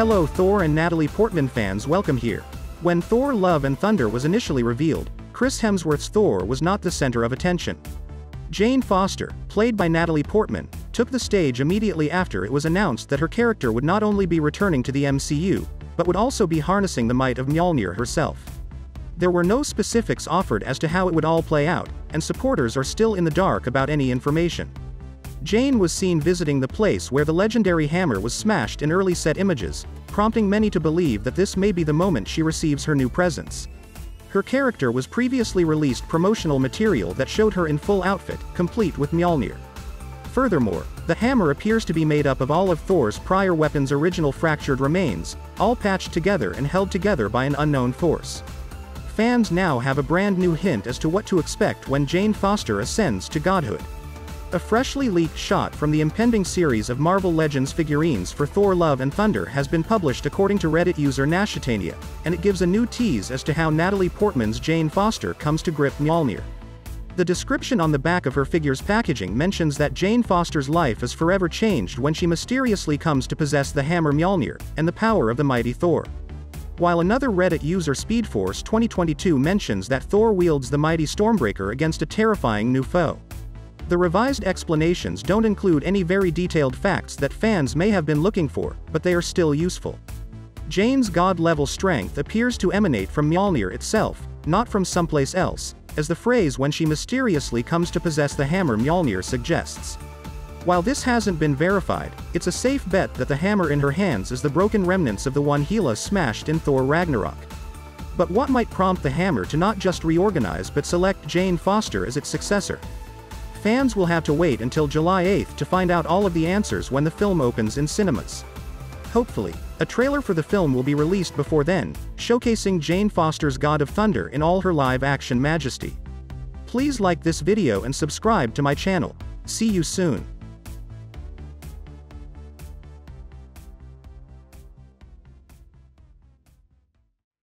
Hello Thor and Natalie Portman fans welcome here. When Thor Love and Thunder was initially revealed, Chris Hemsworth's Thor was not the center of attention. Jane Foster, played by Natalie Portman, took the stage immediately after it was announced that her character would not only be returning to the MCU, but would also be harnessing the might of Mjolnir herself. There were no specifics offered as to how it would all play out, and supporters are still in the dark about any information. Jane was seen visiting the place where the legendary hammer was smashed in early set images, prompting many to believe that this may be the moment she receives her new presence. Her character was previously released promotional material that showed her in full outfit, complete with Mjolnir. Furthermore, the hammer appears to be made up of all of Thor's prior weapon's original fractured remains, all patched together and held together by an unknown force. Fans now have a brand new hint as to what to expect when Jane Foster ascends to godhood. A freshly leaked shot from the impending series of Marvel Legends figurines for Thor Love and Thunder has been published according to Reddit user Nashitania, and it gives a new tease as to how Natalie Portman's Jane Foster comes to grip Mjolnir. The description on the back of her figure's packaging mentions that Jane Foster's life is forever changed when she mysteriously comes to possess the hammer Mjolnir, and the power of the mighty Thor. While another Reddit user Speedforce 2022 mentions that Thor wields the mighty Stormbreaker against a terrifying new foe. The revised explanations don't include any very detailed facts that fans may have been looking for, but they are still useful. Jane's god-level strength appears to emanate from Mjolnir itself, not from someplace else, as the phrase when she mysteriously comes to possess the hammer Mjolnir suggests. While this hasn't been verified, it's a safe bet that the hammer in her hands is the broken remnants of the one Hela smashed in Thor Ragnarok. But what might prompt the hammer to not just reorganize but select Jane Foster as its successor? Fans will have to wait until July 8 to find out all of the answers when the film opens in cinemas. Hopefully, a trailer for the film will be released before then, showcasing Jane Foster's God of Thunder in all her live-action majesty. Please like this video and subscribe to my channel. See you soon.